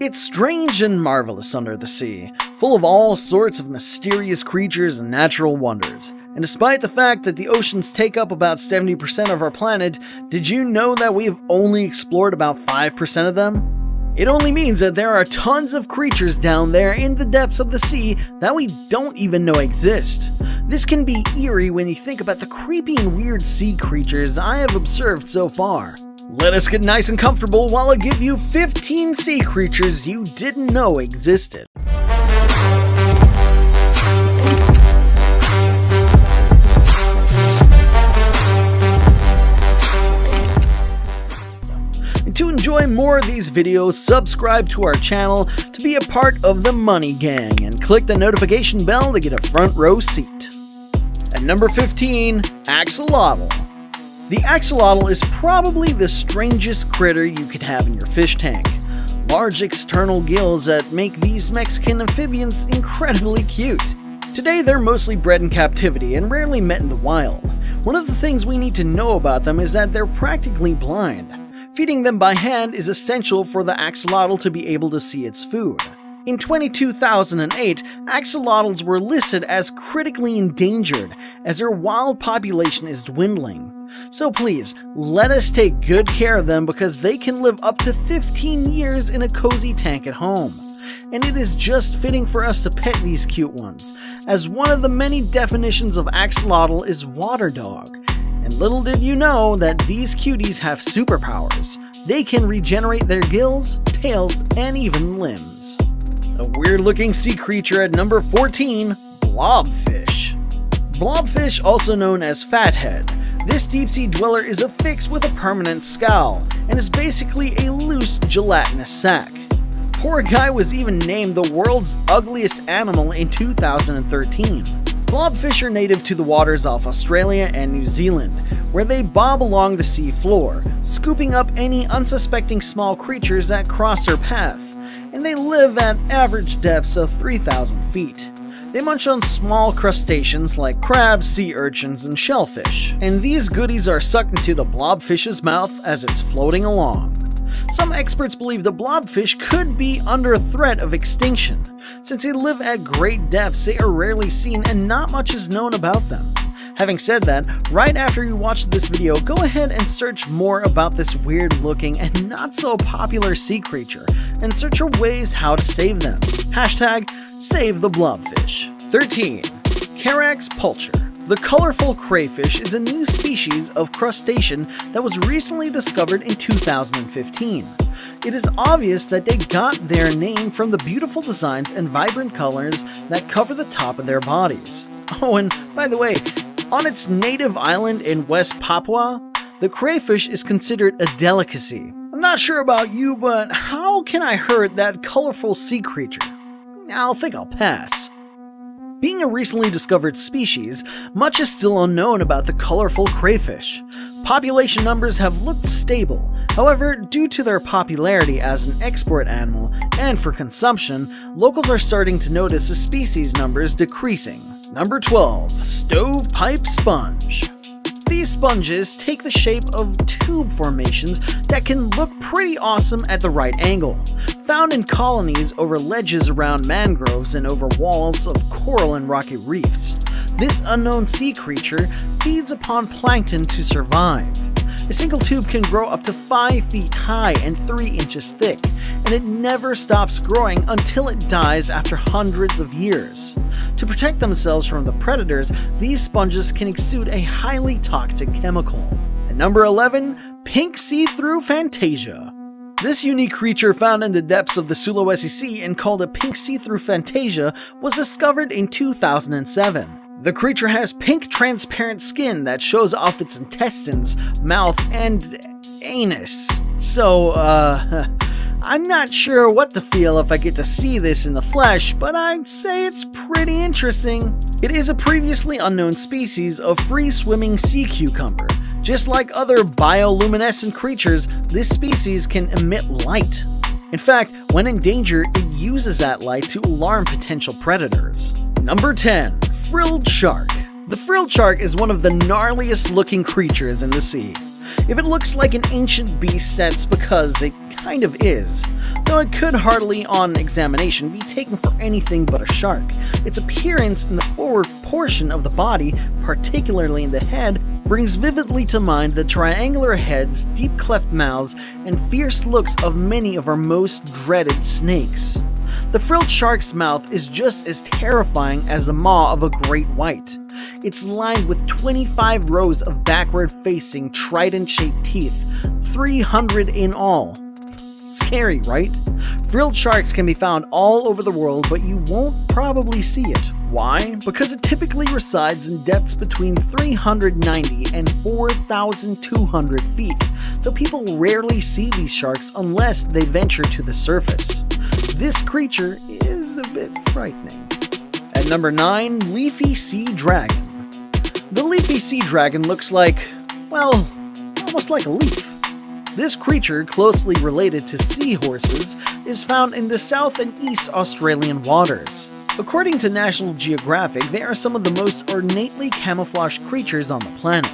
It's strange and marvelous under the sea, full of all sorts of mysterious creatures and natural wonders. And despite the fact that the oceans take up about 70% of our planet, did you know that we have only explored about 5% of them? It only means that there are tons of creatures down there in the depths of the sea that we don't even know exist. This can be eerie when you think about the creepy and weird sea creatures I have observed so far. Let us get nice and comfortable while I give you 15 sea creatures you didn't know existed. to enjoy more of these videos, subscribe to our channel to be a part of the Money Gang and click the notification bell to get a front row seat. At number 15, Axolotl. The axolotl is probably the strangest critter you could have in your fish tank. Large external gills that make these Mexican amphibians incredibly cute. Today they're mostly bred in captivity and rarely met in the wild. One of the things we need to know about them is that they're practically blind. Feeding them by hand is essential for the axolotl to be able to see its food. In 2008, axolotls were listed as critically endangered as their wild population is dwindling. So please, let us take good care of them because they can live up to 15 years in a cozy tank at home. And it is just fitting for us to pet these cute ones, as one of the many definitions of axolotl is water dog. And little did you know that these cuties have superpowers. They can regenerate their gills, tails, and even limbs. A weird looking sea creature at number 14, Blobfish. Blobfish, also known as Fathead. This deep sea dweller is a fix with a permanent scowl, and is basically a loose gelatinous sack. Poor guy was even named the world's ugliest animal in 2013. Blobfish are native to the waters off Australia and New Zealand, where they bob along the sea floor, scooping up any unsuspecting small creatures that cross their path and they live at average depths of 3,000 feet. They munch on small crustaceans like crabs, sea urchins, and shellfish, and these goodies are sucked into the blobfish's mouth as it's floating along. Some experts believe the blobfish could be under threat of extinction. Since they live at great depths, they are rarely seen and not much is known about them. Having said that, right after you watch this video, go ahead and search more about this weird looking and not so popular sea creature, and search for ways how to save them. Hashtag save the blobfish. 13. Cherax pulcher. The colorful crayfish is a new species of crustacean that was recently discovered in 2015. It is obvious that they got their name from the beautiful designs and vibrant colors that cover the top of their bodies. Oh, and by the way, on its native island in West Papua, the crayfish is considered a delicacy. I'm not sure about you, but how can I hurt that colorful sea creature? I'll think I'll pass. Being a recently discovered species, much is still unknown about the colorful crayfish. Population numbers have looked stable, however, due to their popularity as an export animal and for consumption, locals are starting to notice the species numbers decreasing. Number 12. Stovepipe Sponge. These sponges take the shape of tube formations that can look pretty awesome at the right angle. Found in colonies over ledges around mangroves and over walls of coral and rocky reefs, this unknown sea creature feeds upon plankton to survive. A single tube can grow up to 5 feet high and 3 inches thick, and it never stops growing until it dies after hundreds of years. To protect themselves from the predators, these sponges can exude a highly toxic chemical. At number 11, Pink See-Through Fantasia. This unique creature found in the depths of the Sulawesi Sea and called a pink see-through fantasia was discovered in 2007. The creature has pink transparent skin that shows off its intestines, mouth, and anus. So, uh, I'm not sure what to feel if I get to see this in the flesh, but I'd say it's pretty interesting. It is a previously unknown species of free-swimming sea cucumber. Just like other bioluminescent creatures, this species can emit light. In fact, when in danger, it uses that light to alarm potential predators. Number 10 frilled shark. The frilled shark is one of the gnarliest looking creatures in the sea. If it looks like an ancient beast, that's because it kind of is. though it could hardly, on examination, be taken for anything but a shark. Its appearance in the forward portion of the body, particularly in the head, brings vividly to mind the triangular heads, deep cleft mouths, and fierce looks of many of our most dreaded snakes. The frilled shark's mouth is just as terrifying as the maw of a great white. It's lined with 25 rows of backward facing trident shaped teeth, 300 in all. Scary, right? Frilled sharks can be found all over the world, but you won't probably see it. Why? Because it typically resides in depths between 390 and 4,200 feet, so people rarely see these sharks unless they venture to the surface. This creature is a bit frightening. At number 9, Leafy Sea Dragon. The Leafy Sea Dragon looks like, well, almost like a leaf. This creature, closely related to seahorses, is found in the South and East Australian waters. According to National Geographic, they are some of the most ornately camouflaged creatures on the planet.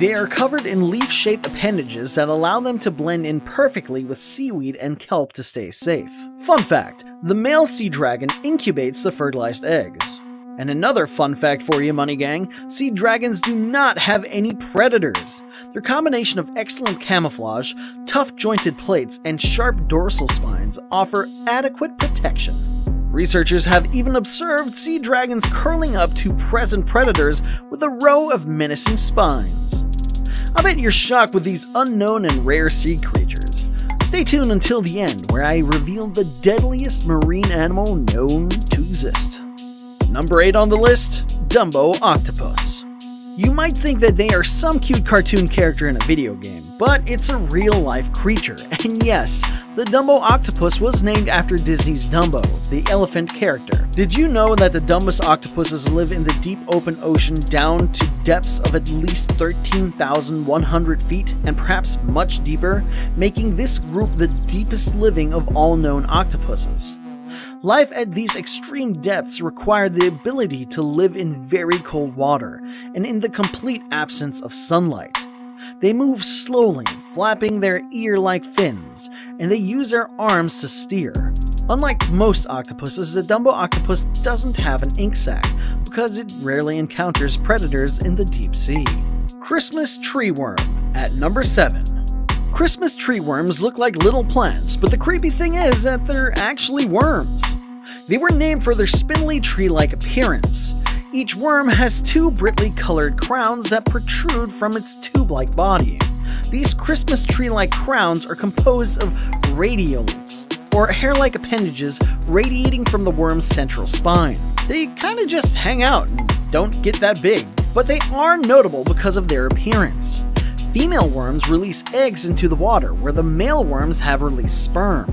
They are covered in leaf-shaped appendages that allow them to blend in perfectly with seaweed and kelp to stay safe. Fun fact, the male sea dragon incubates the fertilized eggs. And another fun fact for you, Money Gang sea dragons do not have any predators. Their combination of excellent camouflage, tough jointed plates, and sharp dorsal spines offer adequate protection. Researchers have even observed sea dragons curling up to present predators with a row of menacing spines. I bet you're shocked with these unknown and rare sea creatures. Stay tuned until the end, where I reveal the deadliest marine animal known to exist. Number 8 on the list Dumbo Octopus. You might think that they are some cute cartoon character in a video game, but it's a real life creature, and yes, the Dumbo octopus was named after Disney's Dumbo, the elephant character. Did you know that the dumbo octopuses live in the deep open ocean down to depths of at least 13,100 feet and perhaps much deeper, making this group the deepest living of all known octopuses? Life at these extreme depths required the ability to live in very cold water and in the complete absence of sunlight. They move slowly, flapping their ear like fins, and they use their arms to steer. Unlike most octopuses, the Dumbo octopus doesn't have an ink sac because it rarely encounters predators in the deep sea. Christmas tree worm at number 7. Christmas tree worms look like little plants, but the creepy thing is that they're actually worms. They were named for their spindly tree like appearance. Each worm has two brightly colored crowns that protrude from its tube like body. These Christmas tree like crowns are composed of radioles, or hair like appendages radiating from the worm's central spine. They kinda just hang out and don't get that big, but they are notable because of their appearance. Female worms release eggs into the water, where the male worms have released sperm.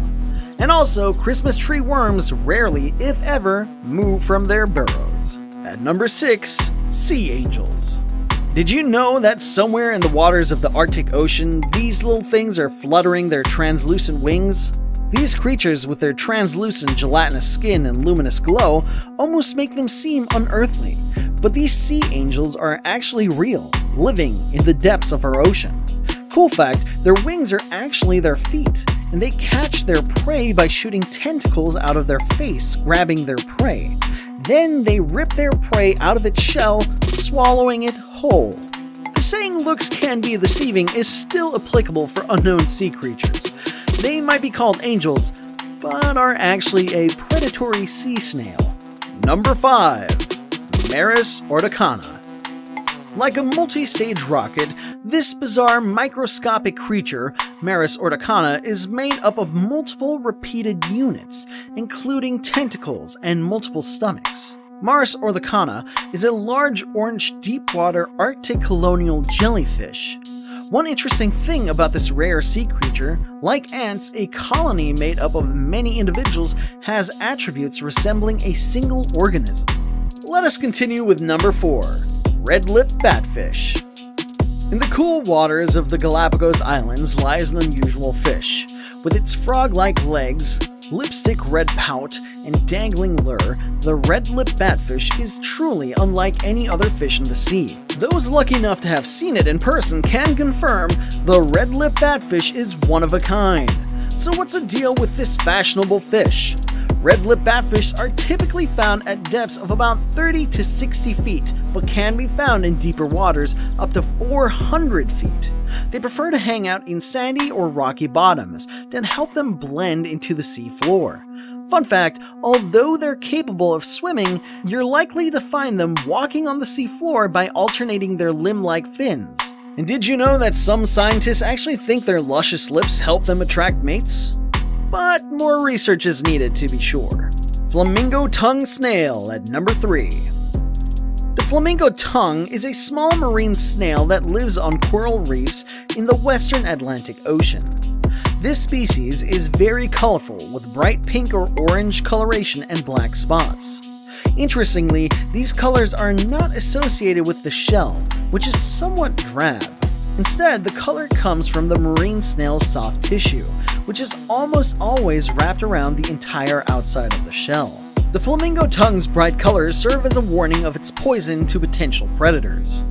And also, Christmas tree worms rarely, if ever, move from their burrows. At number 6, Sea Angels. Did you know that somewhere in the waters of the Arctic Ocean, these little things are fluttering their translucent wings? These creatures, with their translucent gelatinous skin and luminous glow, almost make them seem unearthly. But these sea angels are actually real, living in the depths of our ocean. Cool fact, their wings are actually their feet, and they catch their prey by shooting tentacles out of their face, grabbing their prey. Then they rip their prey out of its shell, swallowing it whole. The saying looks can be deceiving is still applicable for unknown sea creatures. They might be called angels, but are actually a predatory sea snail. Number 5. Marrus orthocanna. Like a multi-stage rocket, this bizarre microscopic creature, Marrus orthocanna, is made up of multiple repeated units, including tentacles and multiple stomachs. Marrus orthocanna is a large orange deep-water Arctic colonial jellyfish. One interesting thing about this rare sea creature, like ants, a colony made up of many individuals has attributes resembling a single organism. Let us continue with number 4 Red-lipped batfish. In the cool waters of the Galapagos Islands lies an unusual fish. With its frog like legs, lipstick red pout, and dangling lure, the red lip batfish is truly unlike any other fish in the sea. Those lucky enough to have seen it in person can confirm the red lip batfish is one of a kind. So what's the deal with this fashionable fish? Red lip batfish are typically found at depths of about 30 to 60 feet, but can be found in deeper waters up to 400 feet. They prefer to hang out in sandy or rocky bottoms that help them blend into the sea floor. Fun fact, although they're capable of swimming, you're likely to find them walking on the seafloor by alternating their limb-like fins. And did you know that some scientists actually think their luscious lips help them attract mates? But more research is needed to be sure. Flamingo Tongue Snail at number 3. The flamingo tongue is a small marine snail that lives on coral reefs in the western Atlantic Ocean. This species is very colorful with bright pink or orange coloration and black spots. Interestingly, these colors are not associated with the shell, which is somewhat drab. Instead, the color comes from the marine snail's soft tissue, which is almost always wrapped around the entire outside of the shell. The flamingo tongue's bright colors serve as a warning of its poison to potential predators.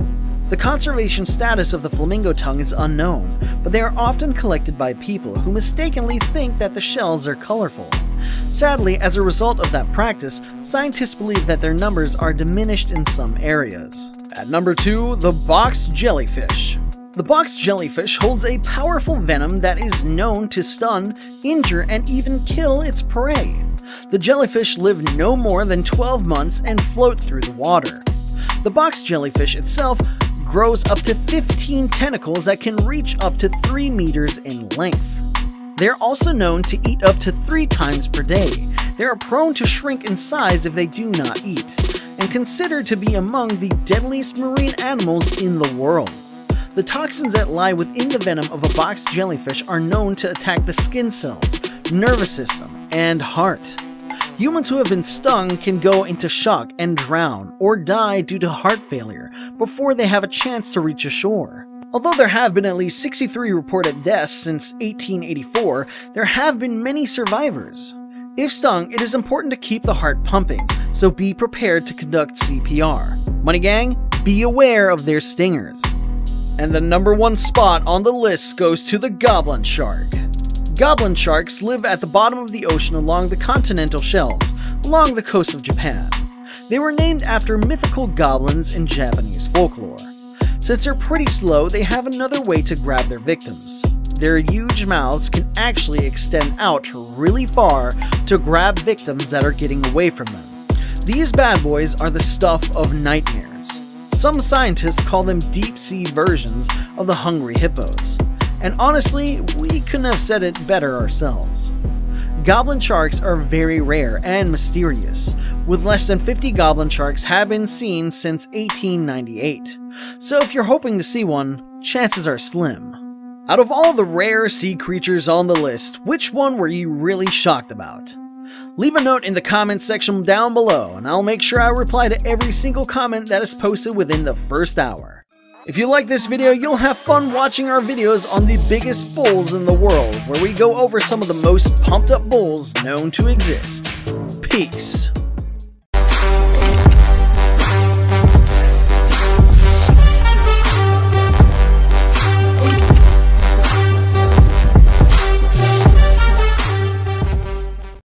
The conservation status of the flamingo tongue is unknown, but they are often collected by people who mistakenly think that the shells are colorful. Sadly, as a result of that practice, scientists believe that their numbers are diminished in some areas. At number 2, the box jellyfish. The box jellyfish holds a powerful venom that is known to stun, injure, and even kill its prey. The jellyfish live no more than 12 months and float through the water. The box jellyfish itself grows up to 15 tentacles that can reach up to 3 meters in length. They're also known to eat up to 3 times per day. They are prone to shrink in size if they do not eat, and considered to be among the deadliest marine animals in the world. The toxins that lie within the venom of a box jellyfish are known to attack the skin cells, nervous system, and heart. Humans who have been stung can go into shock and drown or die due to heart failure before they have a chance to reach ashore. Although there have been at least 63 reported deaths since 1884, there have been many survivors. If stung, it is important to keep the heart pumping, so be prepared to conduct CPR. Money Gang, be aware of their stingers. And the number one spot on the list goes to the goblin shark. Goblin sharks live at the bottom of the ocean along the continental shelves, along the coast of Japan. They were named after mythical goblins in Japanese folklore. Since they're pretty slow, they have another way to grab their victims. Their huge mouths can actually extend out really far to grab victims that are getting away from them. These bad boys are the stuff of nightmares. Some scientists call them deep sea versions of the hungry hippos. And honestly, we couldn't have said it better ourselves. Goblin sharks are very rare and mysterious, with less than 50 goblin sharks have been seen since 1898. So if you're hoping to see one, chances are slim. Out of all the rare sea creatures on the list, which one were you really shocked about? Leave a note in the comments section down below, and I'll make sure I reply to every single comment that is posted within the first hour. If you like this video, you'll have fun watching our videos on the biggest bulls in the world, where we go over some of the most pumped up bulls known to exist. Peace.